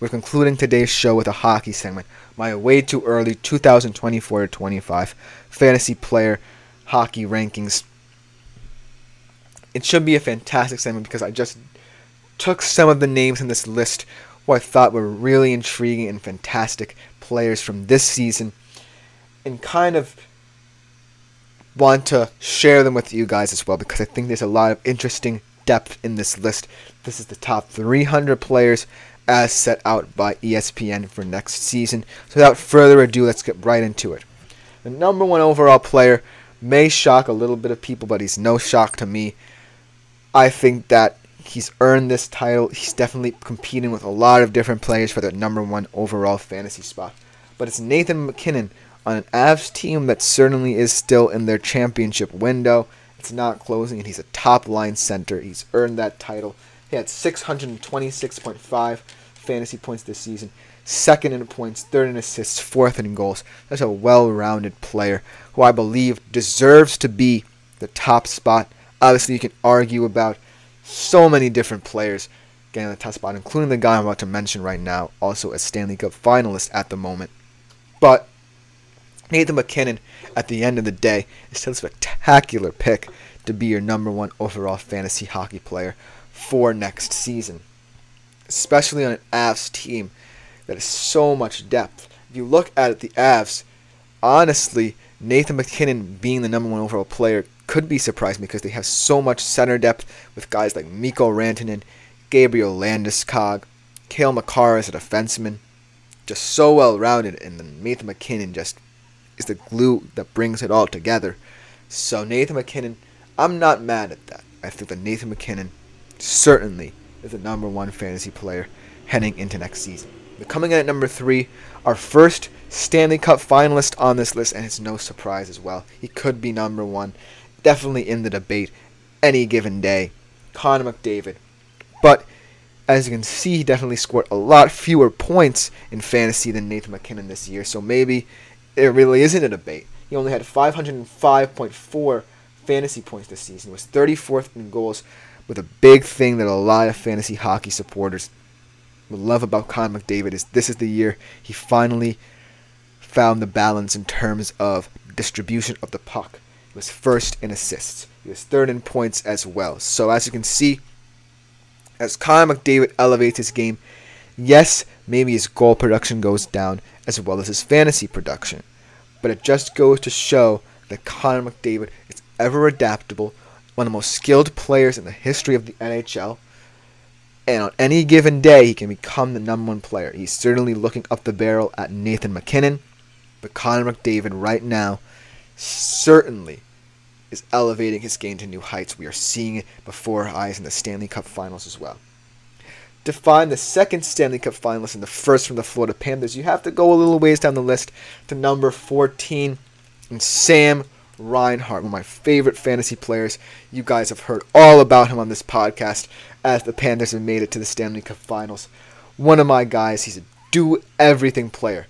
we're concluding today's show with a hockey segment. My way too early 2024 25 fantasy player hockey rankings. It should be a fantastic segment because I just took some of the names in this list who I thought were really intriguing and fantastic players from this season and kind of want to share them with you guys as well because I think there's a lot of interesting depth in this list. This is the top 300 players as set out by ESPN for next season. So without further ado, let's get right into it. The number one overall player may shock a little bit of people, but he's no shock to me. I think that he's earned this title. He's definitely competing with a lot of different players for the number one overall fantasy spot. But it's Nathan MacKinnon on an Avs team that certainly is still in their championship window. It's not closing, and he's a top line center. He's earned that title. He had 626.5 fantasy points this season, second in points, third in assists, fourth in goals. That's a well rounded player who I believe deserves to be the top spot. Obviously, you can argue about so many different players getting the top spot, including the guy I'm about to mention right now, also a Stanley Cup finalist at the moment. But Nathan MacKinnon, at the end of the day, is still a spectacular pick to be your number one overall fantasy hockey player for next season, especially on an Avs team that has so much depth. If you look at the Avs, honestly, Nathan MacKinnon being the number one overall player could be surprising because they have so much center depth with guys like Mikko Rantanen, Gabriel Landeskog, Cale Makar as a defenseman, just so well rounded, and then Nathan MacKinnon just is the glue that brings it all together. So Nathan MacKinnon, I'm not mad at that. I think that Nathan MacKinnon certainly is the number one fantasy player heading into next season. But coming in at number three, our first Stanley Cup finalist on this list, and it's no surprise as well. He could be number one, definitely in the debate any given day. Connor McDavid. But as you can see, he definitely scored a lot fewer points in fantasy than Nathan MacKinnon this year, so maybe it really isn't a debate. He only had 505.4 fantasy points this season, was 34th in goals, with a big thing that a lot of fantasy hockey supporters love about Connor McDavid is this is the year he finally found the balance in terms of distribution of the puck. He was first in assists. He was third in points as well. So as you can see, as Connor McDavid elevates his game, yes, maybe his goal production goes down as well as his fantasy production. But it just goes to show that Connor McDavid is ever adaptable one of the most skilled players in the history of the NHL. And on any given day, he can become the number one player. He's certainly looking up the barrel at Nathan MacKinnon, but Connor McDavid right now certainly is elevating his game to new heights. We are seeing it before our eyes in the Stanley Cup Finals as well. To find the second Stanley Cup finalist and the first from the Florida Panthers, you have to go a little ways down the list to number 14, and Sam Reinhart, one of my favorite fantasy players. You guys have heard all about him on this podcast as the Panthers have made it to the Stanley Cup Finals. One of my guys, he's a do everything player.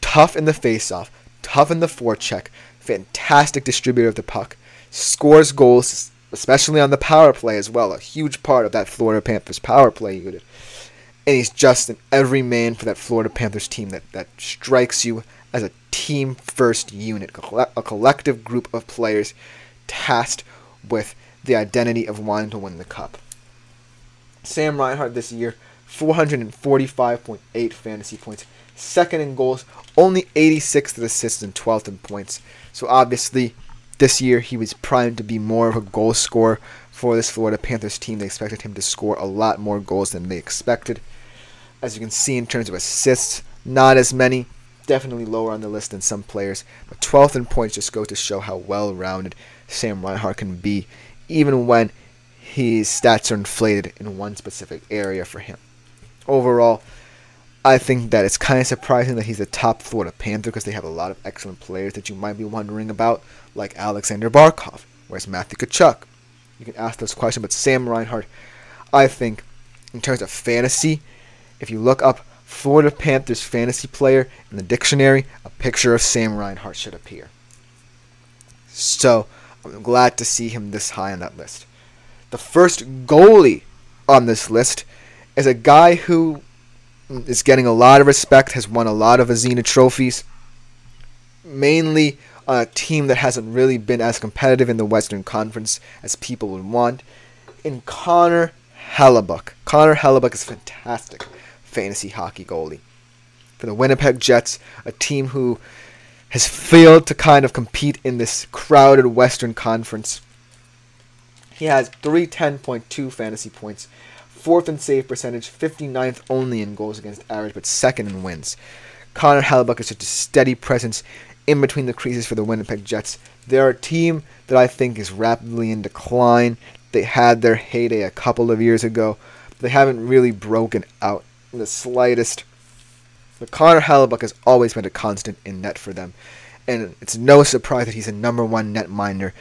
Tough in the faceoff, tough in the forecheck, fantastic distributor of the puck, scores goals, especially on the power play as well. A huge part of that Florida Panthers power play unit. And he's just an every man for that Florida Panthers team that, that strikes you as a team first unit, a collective group of players tasked with the identity of wanting to win the cup. Sam Reinhart this year, 445.8 fantasy points, second in goals, only 86th in assists and 12th in points. So obviously, this year he was primed to be more of a goal scorer for this Florida Panthers team. They expected him to score a lot more goals than they expected. As you can see in terms of assists, not as many definitely lower on the list than some players, but 12th in points just goes to show how well rounded Sam Reinhart can be, even when his stats are inflated in one specific area for him. Overall, I think that it's kind of surprising that he's the top Florida Panther because they have a lot of excellent players that you might be wondering about, like Alexander Barkov. Where's Matthew Tkachuk? You can ask those questions, but Sam Reinhart, I think, in terms of fantasy, if you look up Florida Panthers fantasy player in the dictionary, a picture of Sam Reinhart should appear. So, I'm glad to see him this high on that list. The first goalie on this list is a guy who is getting a lot of respect, has won a lot of Vezina trophies, mainly on a team that hasn't really been as competitive in the Western Conference as people would want. In Connor Hellebuyck. Connor Hellebuyck is fantastic fantasy hockey goalie. For the Winnipeg Jets, a team who has failed to kind of compete in this crowded Western Conference. He has 310.2 fantasy points, fourth in save percentage, 59th only in goals against average, but second in wins. Connor Hellebuyck is such a steady presence in between the creases for the Winnipeg Jets. They're a team that I think is rapidly in decline. They had their heyday a couple of years ago. They haven't really broken out in the slightest. But Connor Hellebuyck has always been a constant in net for them. And it's no surprise that he's a number one net minder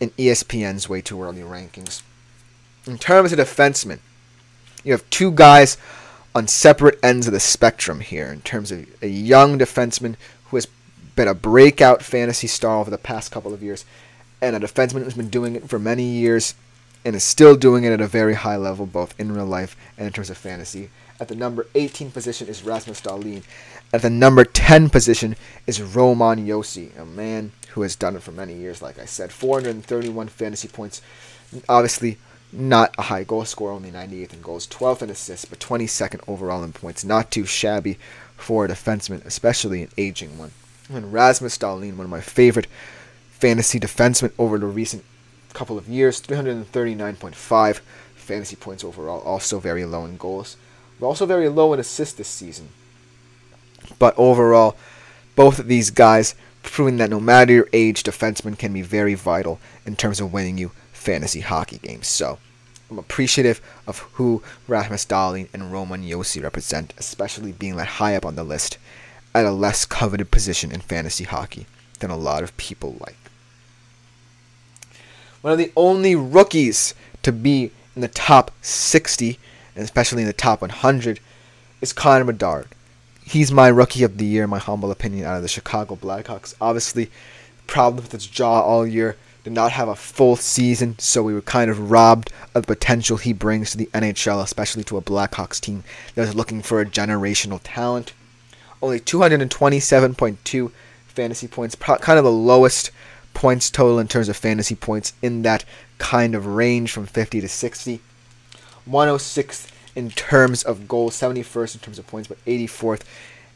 in ESPN's way too early rankings. In terms of defensemen, you have two guys on separate ends of the spectrum here in terms of a young defenseman who has been a breakout fantasy star over the past couple of years, and a defenseman who's been doing it for many years and is still doing it at a very high level, both in real life and in terms of fantasy. At the number 18 position is Rasmus Dahlin. At the number 10 position is Roman Josi, a man who has done it for many years, like I said. 431 fantasy points. Obviously, not a high goal scorer, only 98th in goals, 12th in assists, but 22nd overall in points. Not too shabby for a defenseman, especially an aging one. And Rasmus Dahlin, one of my favorite fantasy defensemen over the recent couple of years, 339.5 fantasy points overall, also very low in goals. But also very low in assists this season. But overall, both of these guys proving that no matter your age, defensemen can be very vital in terms of winning you fantasy hockey games. So I'm appreciative of who Rasmus Dahlin and Roman Josi represent, especially being that high up on the list at a less coveted position in fantasy hockey than a lot of people like. One of the only rookies to be in the top 60, and especially in the top 100, is Connor Bedard. He's my rookie of the year, in my humble opinion, out of the Chicago Blackhawks. Obviously, problem with his jaw all year. Did not have a full season, so we were kind of robbed of the potential he brings to the NHL, especially to a Blackhawks team that was looking for a generational talent. Only 227.2 fantasy points, kind of the lowest points total in terms of fantasy points in that kind of range from 50 to 60. 106th in terms of goals, 71st in terms of points, but 84th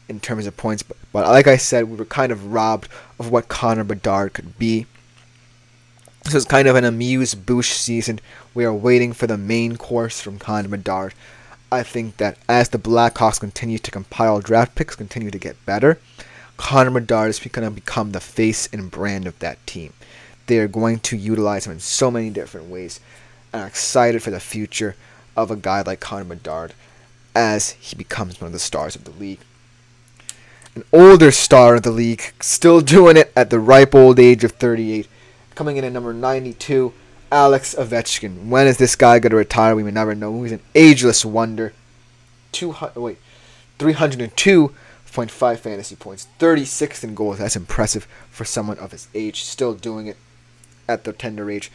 in terms of points. But, but like I said, we were kind of robbed of what Connor Bedard could be. This is kind of an amuse bouche season. We are waiting for the main course from Connor Bedard. I think that as the Blackhawks continue to compile draft picks, continue to get better, Connor Bedard is going to become the face and brand of that team. They are going to utilize him in so many different ways. And I'm excited for the future of a guy like Connor Bedard as he becomes one of the stars of the league. An older star of the league, still doing it at the ripe old age of 38, coming in at number 92, Alex Ovechkin. When is this guy going to retire? We may never know. He's an ageless wonder. 200, wait, 302 0.5 fantasy points, 36th in goals. That's impressive for someone of his age, still doing it at the tender age.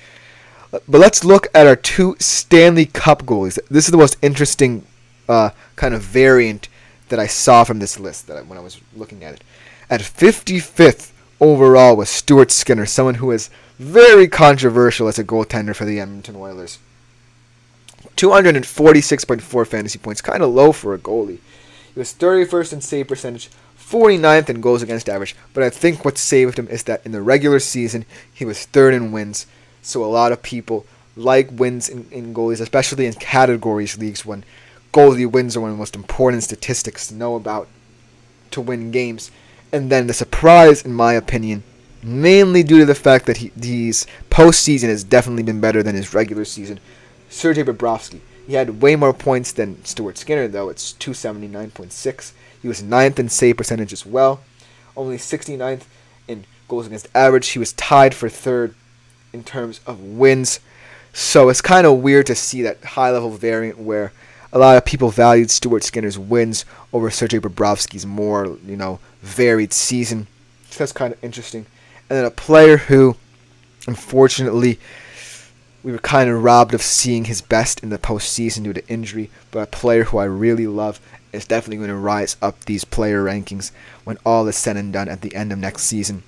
But let's look at our two Stanley Cup goalies. This is the most interesting uh, kind of variant that I saw from this list that I, when I was looking at it. At 55th overall was Stuart Skinner, someone who is very controversial as a goaltender for the Edmonton Oilers. 246.4 fantasy points, kind of low for a goalie. He was 31st in save percentage, 49th in goals against average. But I think what saved him is that in the regular season, he was third in wins. So a lot of people like wins in, in goalies, especially in categories leagues when goalie wins are one of the most important statistics to know about to win games. And then the surprise, in my opinion, mainly due to the fact that he, his postseason has definitely been better than his regular season, Sergei Bobrovsky. He had way more points than Stuart Skinner, though. It's 279.6. He was ninth in save percentage as well. Only 69th in goals against average. He was tied for third in terms of wins. So it's kind of weird to see that high level variant where a lot of people valued Stuart Skinner's wins over Sergei Bobrovsky's more, you know, varied season. So that's kind of interesting. And then a player who, unfortunately, we were kind of robbed of seeing his best in the postseason due to injury, but a player who I really love is definitely going to rise up these player rankings when all is said and done at the end of next season.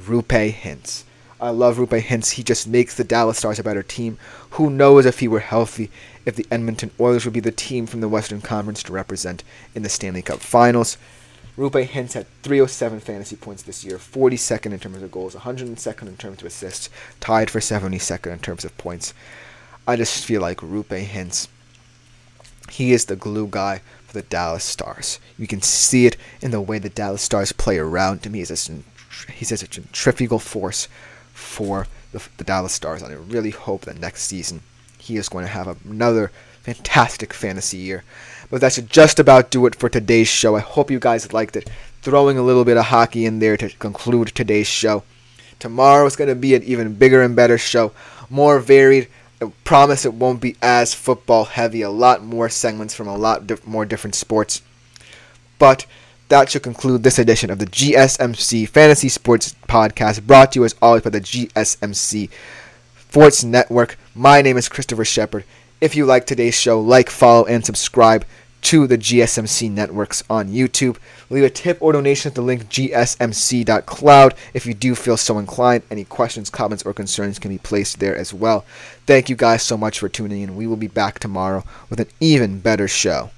Roope Hintz. I love Roope Hintz. He just makes the Dallas Stars a better team. Who knows if he were healthy, if the Edmonton Oilers would be the team from the Western Conference to represent in the Stanley Cup Finals. Roope Hintz had 307 fantasy points this year, 42nd in terms of goals, 102nd in terms of assists, tied for 72nd in terms of points. I just feel like Roope Hintz, he is the glue guy for the Dallas Stars. You can see it in the way the Dallas Stars play around him. He's a, he's a centrifugal force for the, the Dallas Stars. And I really hope that next season he is going to have another fantastic fantasy year. But that should just about do it for today's show. I hope you guys liked it. Throwing a little bit of hockey in there to conclude today's show. Tomorrow is going to be an even bigger and better show, more varied. I promise it won't be as football heavy. A lot more segments from a lot di- more different sports. But that should conclude this edition of the GSMC Fantasy Sports Podcast, brought to you as always by the GSMC Sports Network. My name is Christopher Shepard. If you like today's show, like, follow, and subscribe to the GSMC networks on YouTube. Leave a tip or donation at the link gsmc.cloud if you do feel so inclined. Any questions, comments, or concerns can be placed there as well. Thank you guys so much for tuning in. We will be back tomorrow with an even better show.